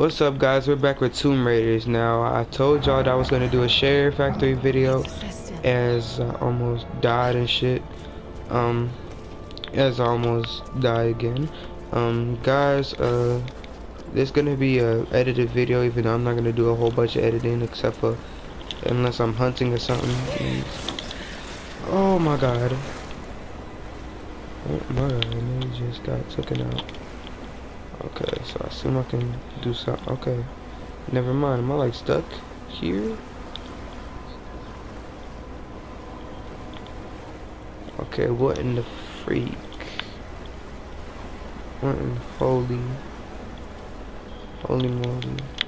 What's up guys, we're back with Tomb Raiders now. I told y'all that I was going to do a SHAREfactory video as I almost died and shit. Um, as I almost died again. Um, guys, uh, this going to be a edited video even though I'm not going to do a whole bunch of editing except for unless I'm hunting or something. Oh my god. Oh my god, they just got taken out. Okay, so I assume I can do something. Okay. Never mind. Am I like stuck here? Okay, what in the freak? What in holy... Holy moly.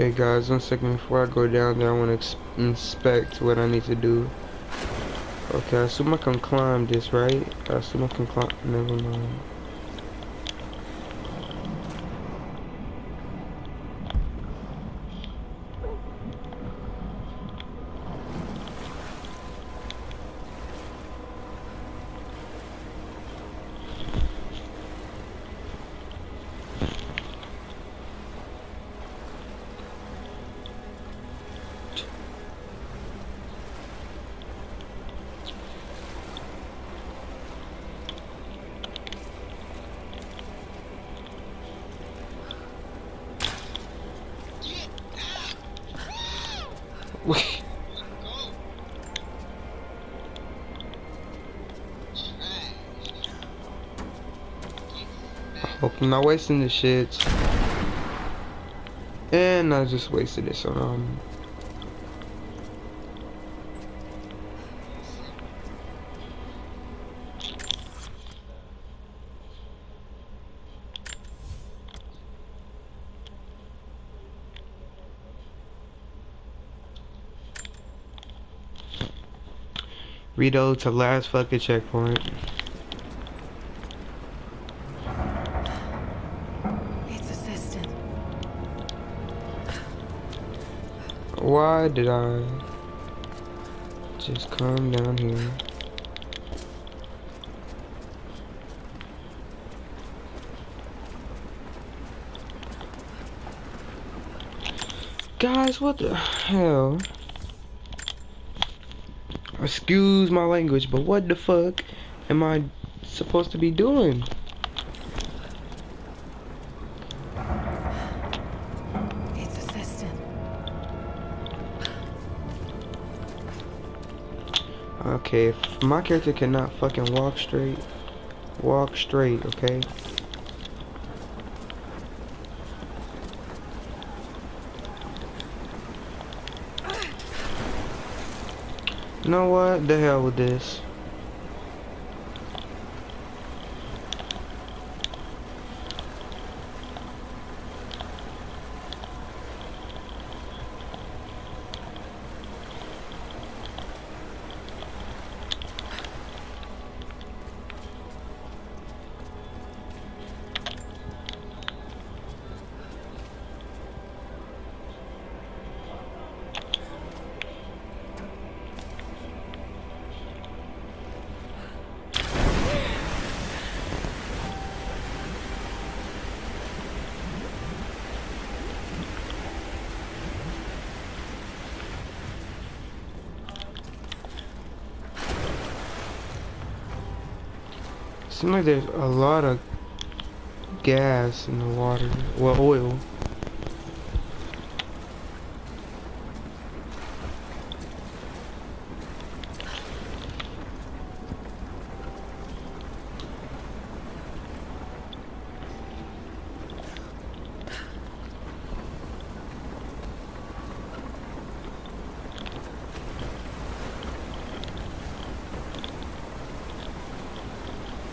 Okay guys, one second before I go down there, I want to inspect what I need to do. Okay, I assume I can climb this, right? I assume I can climb, never mind. Hope I'm not wasting this shit. And I just wasted this so um to last fucking checkpoint. Why did I just come down here? Guys, what the hell? Excuse my language, but what the fuck am I supposed to be doing? Okay, if my character cannot fucking walk straight, walk straight, okay? You know what? The hell with this. Seems like there's a lot of gas in the water. Well, oil.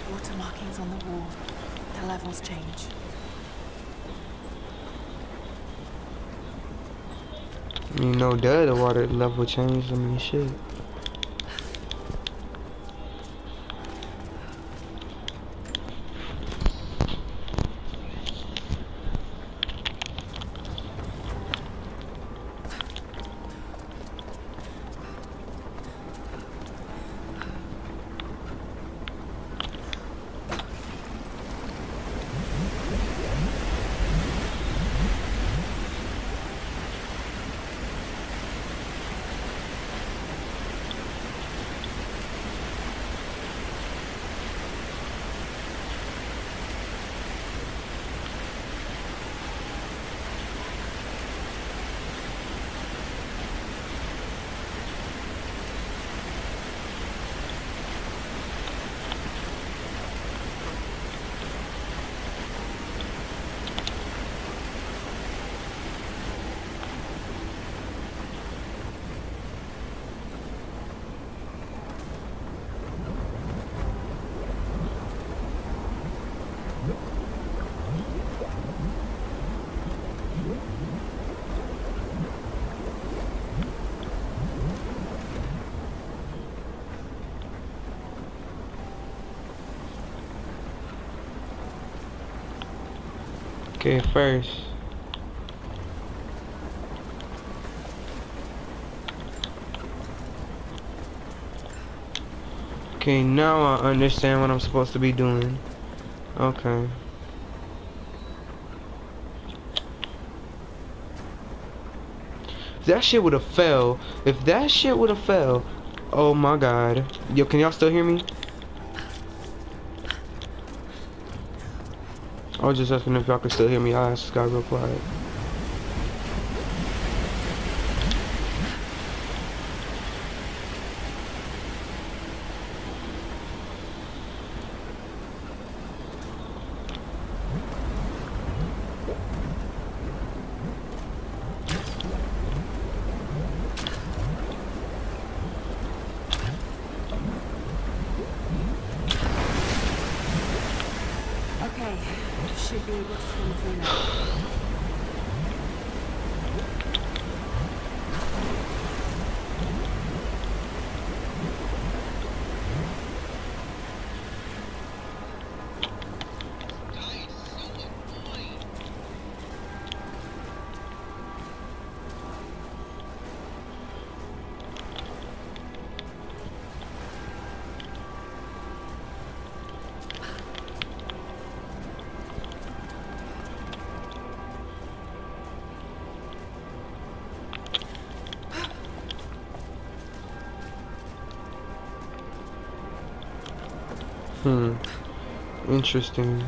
Water markings on the wall. The levels change. You know, duh, the water level changed. I Okay, first. Okay, now I understand what I'm supposed to be doing. Okay. that shit would have fell, if that shit would have fell, oh my god. Yo, can y'all still hear me? I was just asking if y'all could still hear me. I just got real quiet. Hmm. Interesting.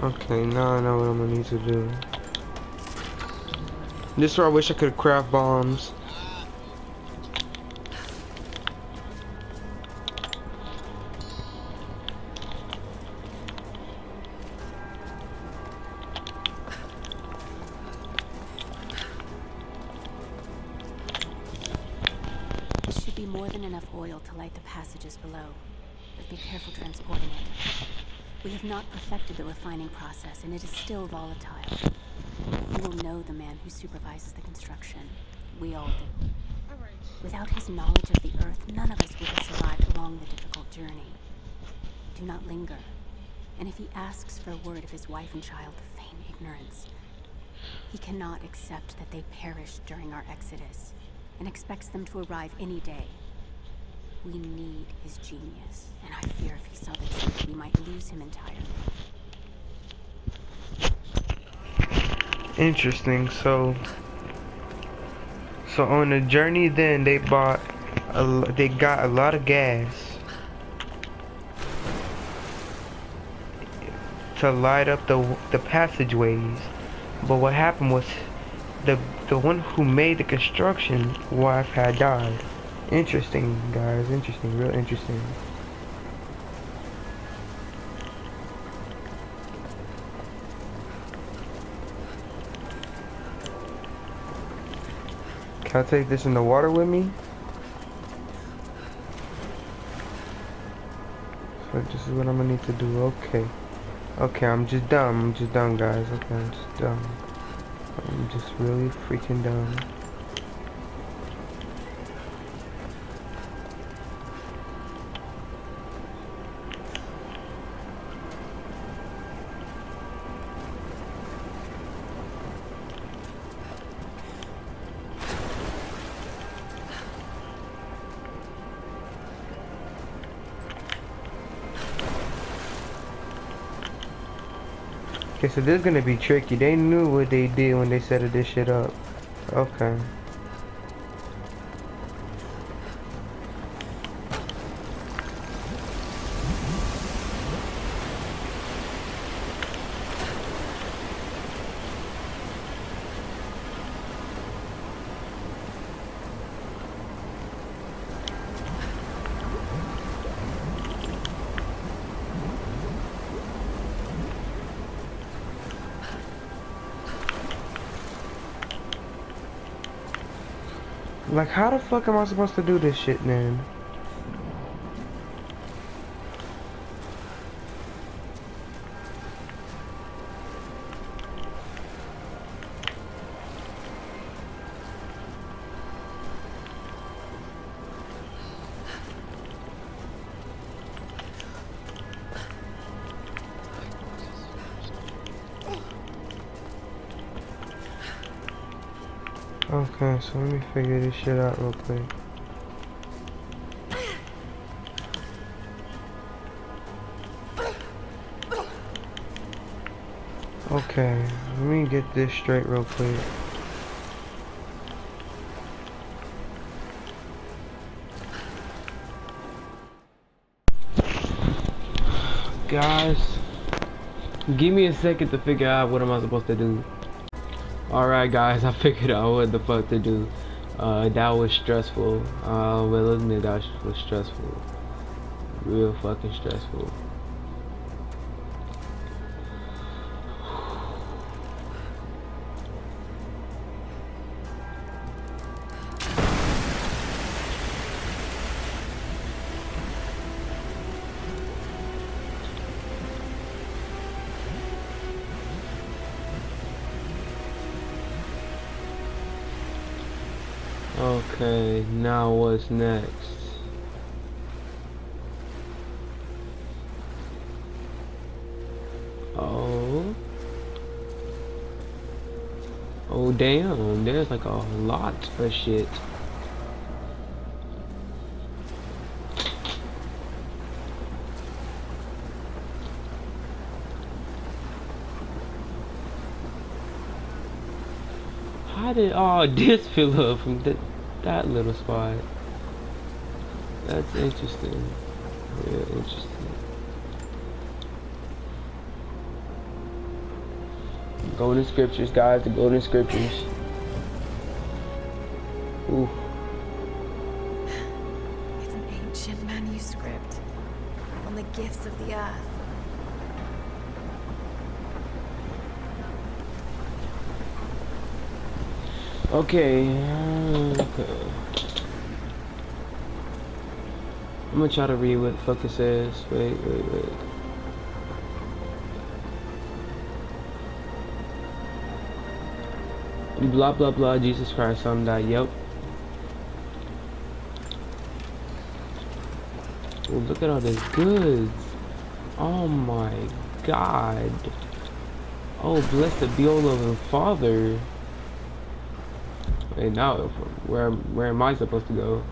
Okay, now I know what I'm gonna need to do. This is where I wish I could craft bombs. Refining process, and it is still volatile. You will know the man who supervises the construction. We all do. Without his knowledge of the Earth, none of us would have survived along the difficult journey. Do not linger. And if he asks for a word of his wife and child, feign ignorance. He cannot accept that they perished during our exodus, and expects them to arrive any day. We need his genius, and I fear if he saw the truth, we might lose him entirely. Interesting. So, so on the journey, then they bought, a, they got a lot of gas to light up the the passageways. But what happened was, the the one who made the construction wife had died. Interesting, guys. Interesting. Real interesting. Can I take this in the water with me? So this is what I'm gonna need to do. Okay. Okay, I'm just dumb. I'm just dumb, guys. Okay, I'm just dumb. I'm just really freaking dumb. Okay, so this is gonna be tricky. They knew what they did when they set this shit up. Okay. Like, how the fuck am I supposed to do this shit, man? So let me figure this shit out real quick. Okay, let me get this straight real quick. Guys, give me a second to figure out what am I supposed to do. Alright guys, I figured out what the fuck to do. Uh, that was stressful. Uh, well, admit that was stressful. Real fucking stressful. Now what's next? Oh. Oh damn, there's like a lot of shit. How did all this fill up from that that little spot? That's interesting. Real interesting. Golden scriptures, guys. The golden scriptures. Ooh. It's an ancient manuscript on the gifts of the earth. Okay. uh, Okay. I'm gonna try to read what the fuck it says. Wait, wait, wait. Blah blah blah. Jesus Christ, some died. Yep. Oh, look at all this goods. Oh my God. Oh, blessed be all loving Father. And now, where where am I supposed to go?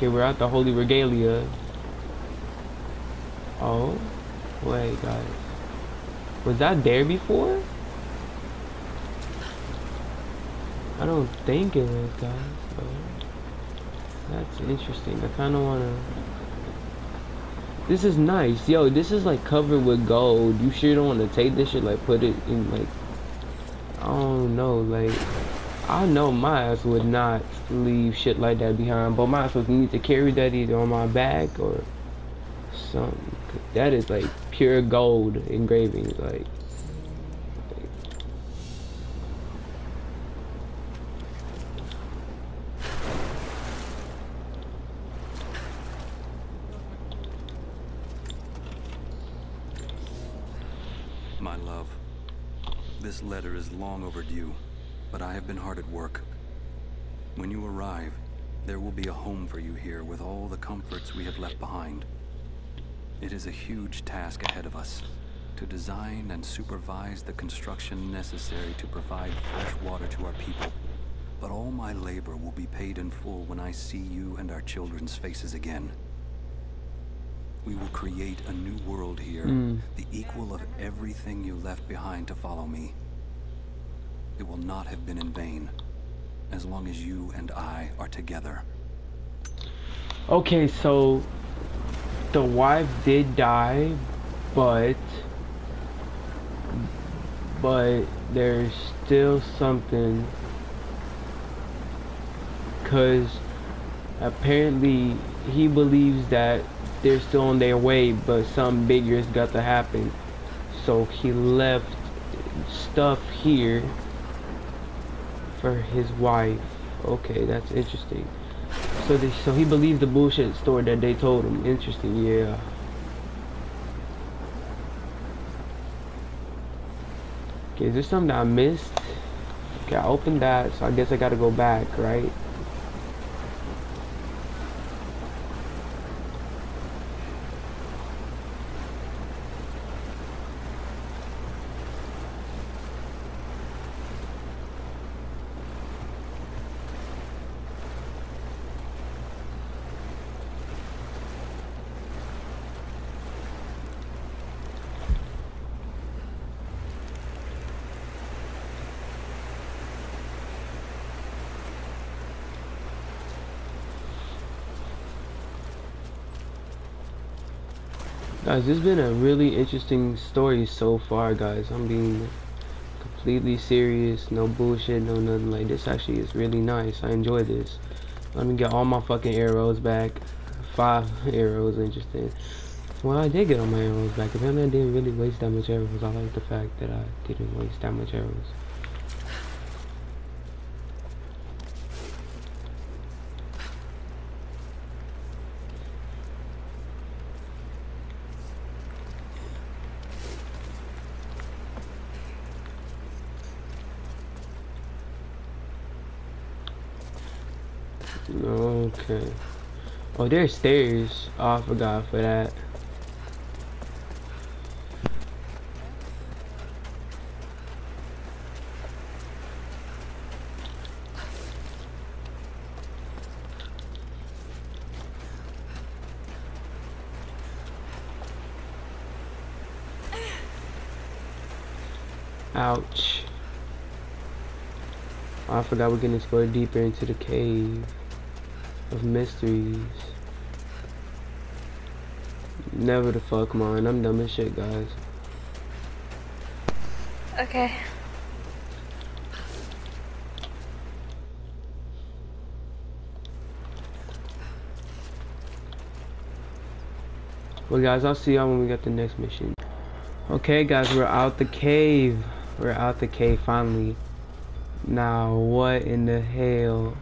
Okay, we're at the Holy Regalia. Oh, wait, guys. Was that there before? I don't think it was, guys. So that's interesting. I kind of want to... This is nice. Yo, this is like covered with gold. You sure don't want to take this shit, like put it in like... I don't know, like... I know my ass would not leave shit like that behind, but my ass would need to carry that either on my back or something. That is like pure gold engravings, like. My love, this letter is long overdue, but I have been hard at work. When you arrive, there will be a home for you here with all the comforts we have left behind. It is a huge task ahead of us, to design and supervise the construction necessary to provide fresh water to our people. But all my labor will be paid in full when I see you and our children's faces again. We will create a new world here, Mm. the equal of everything you left behind to follow me. It will not have been in vain, as long as you and I are together. Okay, so the wife did die, but but there's still something cuz apparently he believes that they're still on their way, but something bigger has got to happen. So he left stuff here for his wife. Okay, that's interesting. So they, so he believed the bullshit story that they told him. Interesting, yeah. Okay, is there something I missed? Okay, I opened that, so I guess I gotta go back, right? Guys, this has been a really interesting story so far, guys. I'm being completely serious, no bullshit, no nothing like this. Actually, is really nice. I enjoy this. Let me get all my fucking arrows back. Five arrows, interesting. Well, I did get all my arrows back. Apparently, I didn't really waste that much arrows. I like the fact that I didn't waste that much arrows. Okay. Oh, there's stairs. Oh, I forgot for that. Ouch. I forgot we're gonna explore deeper into the cave of mysteries. Never the fuck mind. I'm dumb as shit, guys. Okay. Well, guys, I'll see y'all when we get the next mission. Okay, guys, we're out the cave. We're out the cave finally. Now, what in the hell?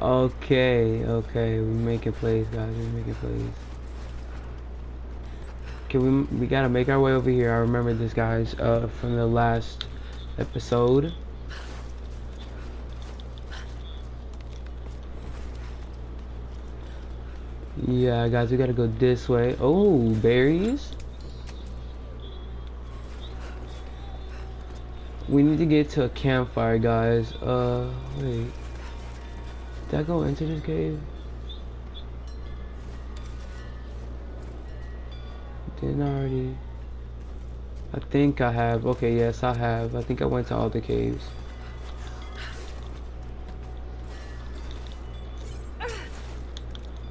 Okay, okay, we make it plays, guys. We make it plays. Okay, we we gotta make our way over here. I remember this, guys, uh, from the last episode. Yeah, guys, we gotta go this way. Oh, berries. We need to get to a campfire, guys. Uh, wait. Did I go into this cave? Didn't I already? I think I have. Okay, yes, I have. I think I went to all the caves.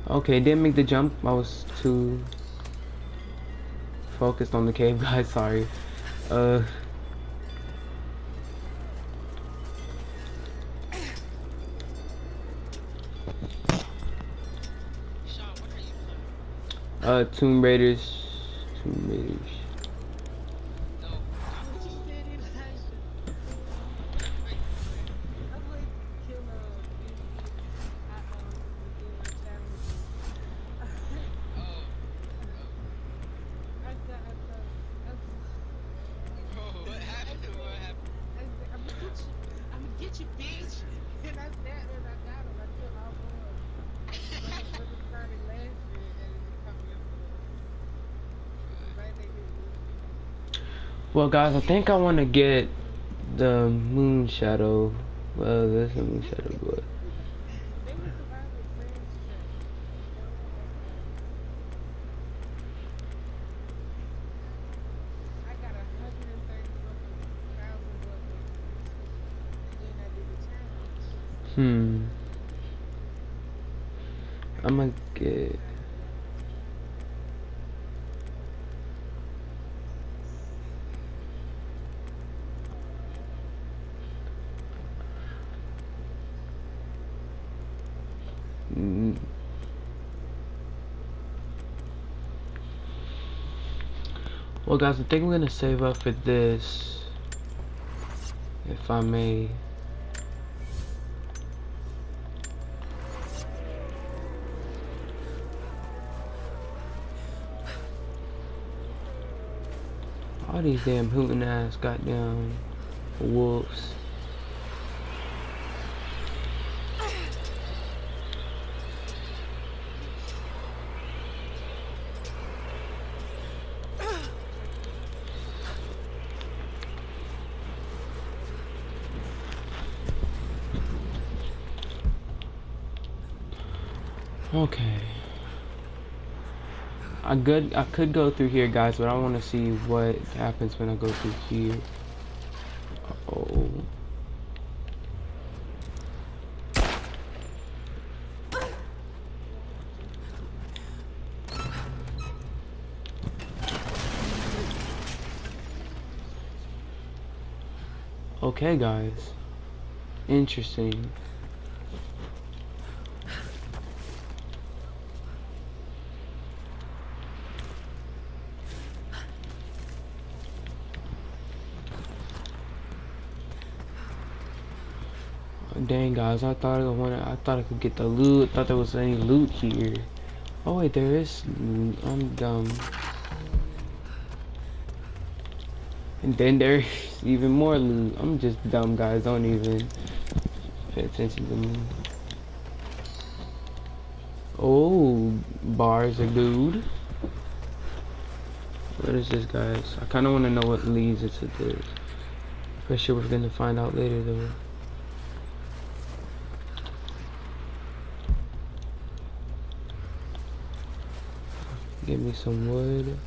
Okay, didn't make the jump. I was too focused on the cave, guys. Sorry. Uh. Uh, Tomb Raiders. Tomb Raiders. Well, guys, I think I want to get the moon shadow. Well, there's a moon shadow, but. Hmm. I'm gonna get. Mm. Mm. Well guys, I think I'm gonna save up for this if I may. All these damn hooting ass goddamn wolves. I good I could go through here guys, but I wanna see what happens when I go through here. Uh oh Okay guys. Interesting. Guys, I thought I wanted I thought I could get the loot. Thought there was any loot here. Oh wait, there is I'm dumb. And then there's even more loot. I'm just dumb guys, don't even pay attention to me. Oh, bars are good. What is this guys? I kinda wanna know what leads it to this. For sure we're gonna find out later though. Give me some wood.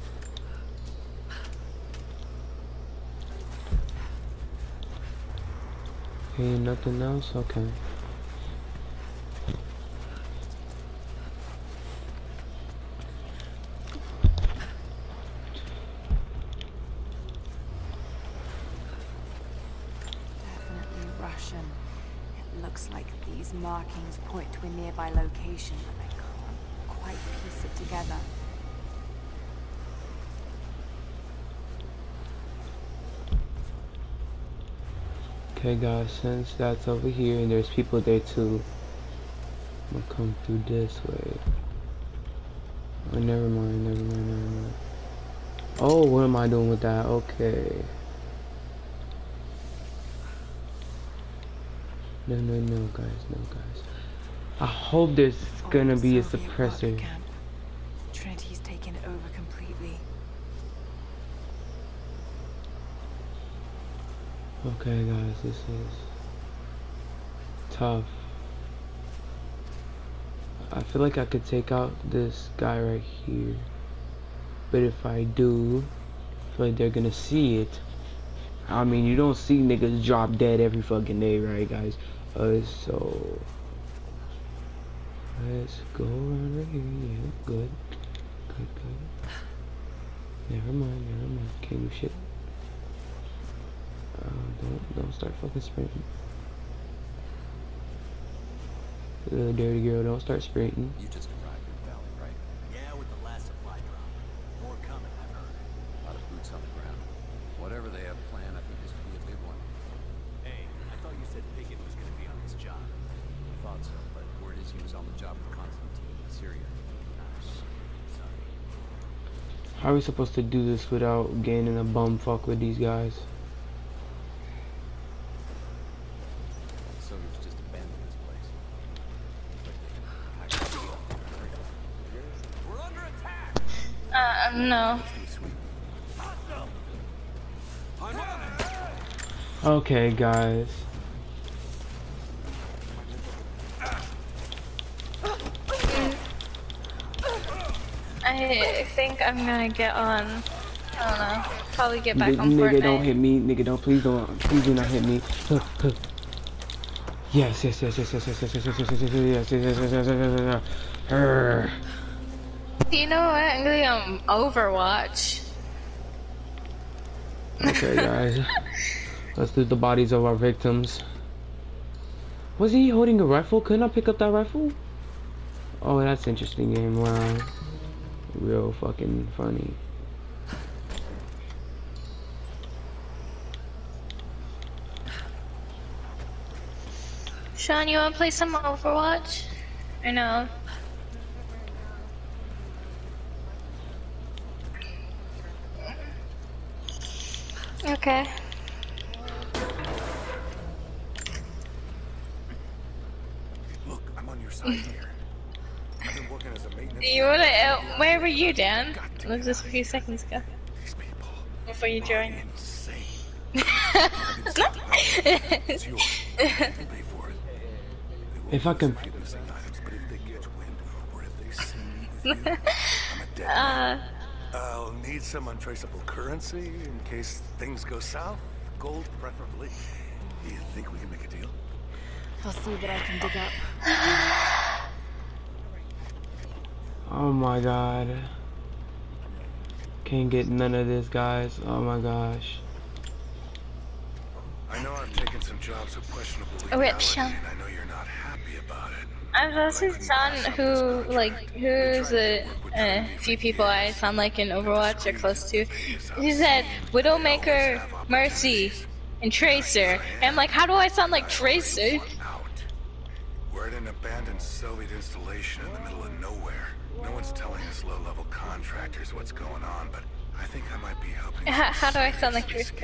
Okay, nothing else? Okay. Definitely Russian. It looks like these markings point to a nearby location, but I can't quite piece it together. Okay guys, since that's over here and there's people there too, I'm gonna come through this way. Oh, never mind, never mind, never mind. Oh, what am I doing with that? Okay. No, no, no, guys, no, guys. I hope there's gonna be a suppressor. Okay, guys, this is tough. I feel like I could take out this guy right here. But if I do, I feel like they're gonna see it. I mean, you don't see niggas drop dead every fucking day, right, guys? Uh, so... Let's go around right here. Yeah, good. Good, good. Never mind, never mind. Can't do shit. Uh, don't don't start fucking sprinting. Little dirty girl, don't start sprinting. You just arrived in the valley, right? Yeah, with the last supply drop. More coming, I've heard. A lot of boots on the ground. Whatever they have planned, I think this could be a big one. Hey, I thought you said Pickett was gonna be on this job. I thought so, but word is he was on the job with Konstantin in Syria. Shit. Sorry. How are we supposed to do this without gaining a bum fuck with these guys? The Soviets just abandoned this place. But they packed it up and hurried up. We're under attack! Uh, no. Do a sweep. Okay, guys. I think I'm gonna get on. I don't know. Probably get back Nigga, on nigga, Fortnite. don't hit me. Nigga, don't. Please don't. Please do not hit me. Yes, yes, yes, yes, yes, yes, yes, yes, yes, yes, yes, yes, yes, yes, yes, yes, yes, yes, yes. Arrgh. You know what? I'm gonna get Overwatch. Okay, guys. Let's loot the bodies of our victims. Was he holding a rifle? Couldn't I pick up that rifle? Oh, that's interesting game. Wow. Real fucking funny. Sean, you wanna play some Overwatch? I know. Okay. Look, I'm on your side here. I've been working as a maintenance. You wanna? Uh, where were you, Dan? It was just a few seconds ago These people before you joined. insane. It's yours. You can pay for it. They will If I can- lose a few missing items, but if they get wind or if they see me with you, I'm a dead Uh, man. I'll need some untraceable currency in case things go south. Gold, preferably. Do you think we can make a deal? I'll see what I can dig up. Oh my god. Can't get none of this, guys. Oh my gosh. I know I've taken some jobs of questionable oh, A rip legality, shot. and I know you're not happy about it. Just his son who, like, who's a, a uh, few people I sound like in Overwatch or close to. He said, Widowmaker, Mercy, and Tracer. And I'm like, how do I sound like Tracer? We're at an abandoned Soviet installation in the middle of nowhere. No one's telling us low-level contractors what's going on, but I think I might be helping. How- how do I sound like Tracer?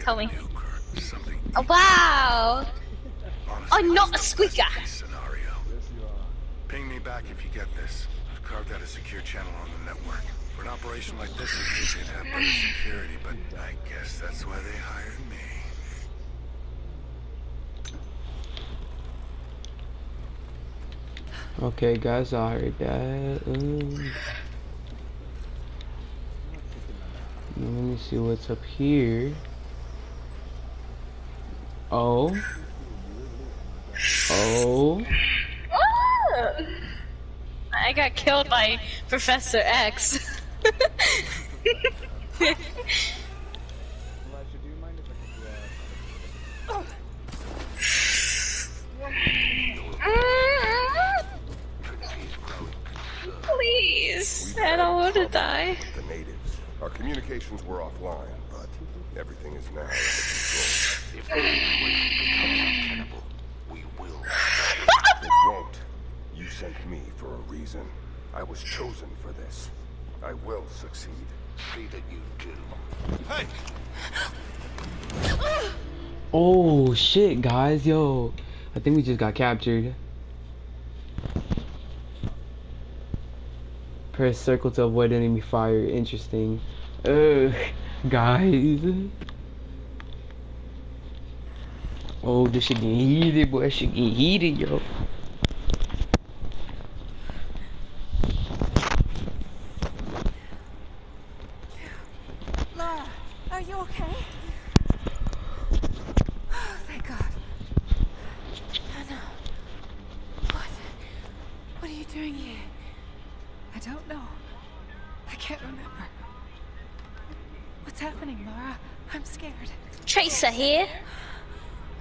Tell me. nuke or something. Oh, wow! Honestly, oh, I'm not a squeaker. Ping me back if you get this. I've carved out a secure channel on the network. For an operation like this, they'd have better security, but I guess that's why they hired me. Okay, guys, heard that. Um, let me see what's up here. Oh. Oh. I got killed by Professor X. Elijah, do you mind if I could, Please, I don't want to die. The natives. Our communications were offline, but everything is now under control. If the situation becomes untenable, we will. It won't. You sent me for a reason. I was chosen for this. I will succeed. See that you do. Hey! Oh shit, guys, yo. I think we just got captured. Press circle to avoid enemy fire. Interesting. Ugh, guys. Oh, this shit getting heated, boy. This shit getting heated, yo. Lara, are you okay? Oh, thank God. Ana. What? What are you doing here? I don't know. I can't remember. What's happening, Lara? I'm scared. Tracer here.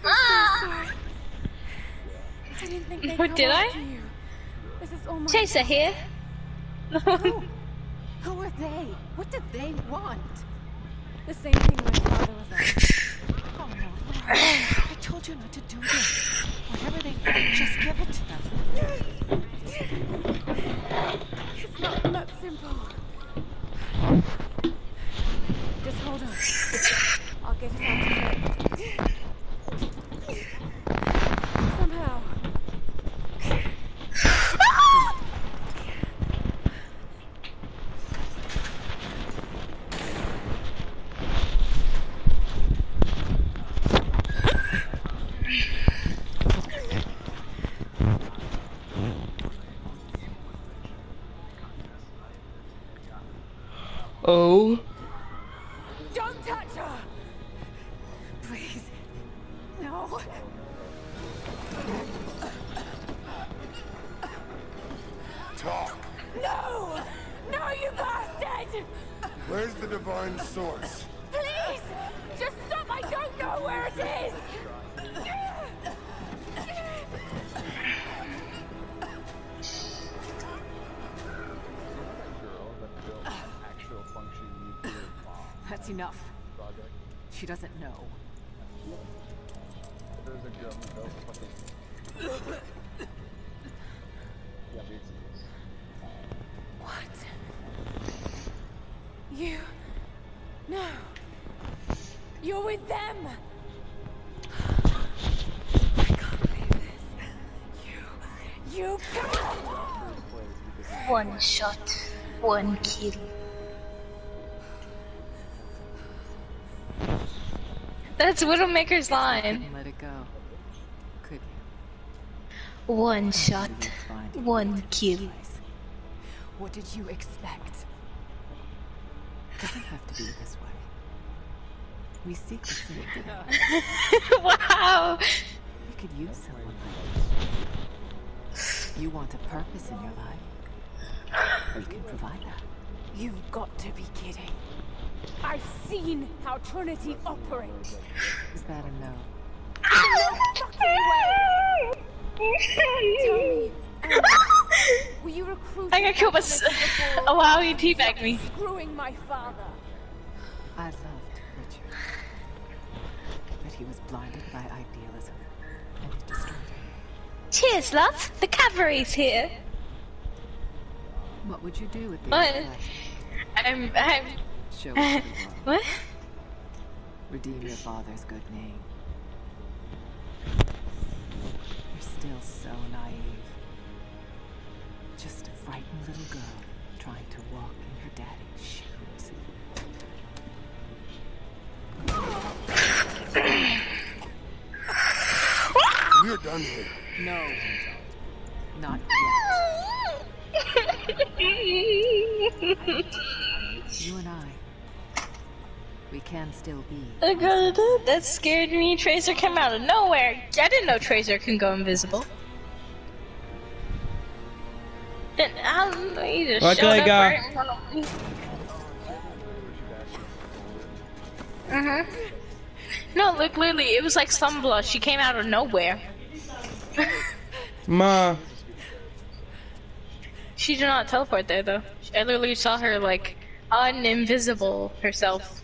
I'm Ah! so sorry. I didn't think they'd What did I? You. This is all my Tracer fault. here. Who? Who are they? What did they want? The same thing my father was like. Oh no, Lara. I told you not to do this. Whatever they want, just give it to them. It's not that simple. Just hold on. I'll get us out of here. Where's the divine source? Please! Just stop! I don't know where it is! girl that built an actual functioning nuclear bomb That's enough. project? She doesn't know. You're with them! I can't believe this. You. You can't! One shot, one kill. That's Widowmaker's line. Let it go. Could you? One shot, Find one kill. What did you expect? Doesn't have to be this way. We seek the same thing. wow! You could use someone like this. You want a purpose in your life. We can provide that. You've got to be kidding. I've seen how Trinity operates. Is that a no? Were you recruited I got killed by s- Oh wow, he teabagged me. screwing my father? I loved Richard. But he was blinded by idealism, and it destroyed him. Cheers, love. The cavalry's here. What would you do with the What? I'm. I'm. Show it to the world. What? Redeem your father's good name. You're still so naive. Just a frightened little girl trying to walk in her daddy's shoes. We're done here. No, not yet. You and I, we can still be. Oh god, that scared me. Tracer came out of nowhere. I didn't know Tracer can go invisible. Then I don't know, he just What showed I up go? right in front of me. Mhm. No, look, literally, it was like Sunblush. She came out of nowhere. Ma, She did not teleport there though. I literally saw her like uninvisible herself.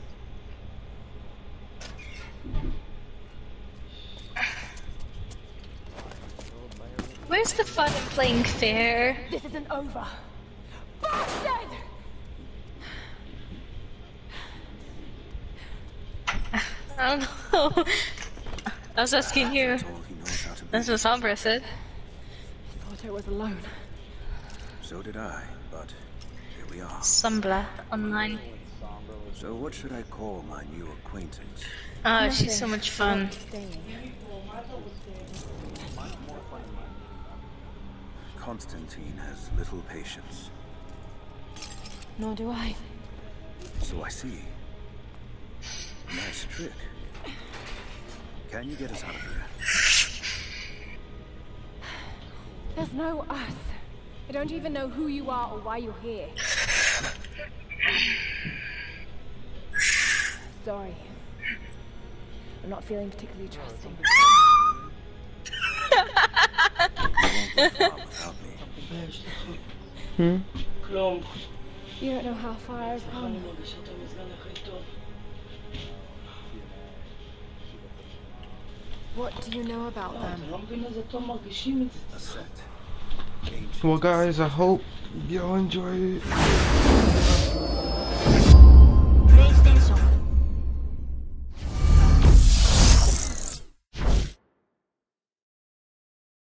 Where's the fun in playing fair? This isn't over. Bastard! I don't know. I was asking you. That's all he knows how to be. That's what Sombra said. Thought I was alone. So did I, but here we are. Sombra online. So what should I call my new acquaintance? Ah, she's so much fun. Konstantin has little patience. Nor do I. So I see. Nice trick. Can you get us out of here? There's no us. I don't even know who you are or why you're here. Sorry. I'm not feeling particularly trusting. You won't go far without me. hmm? You don't know how far I've come. What do you know about them? Well, guys, I hope y'all enjoyed it.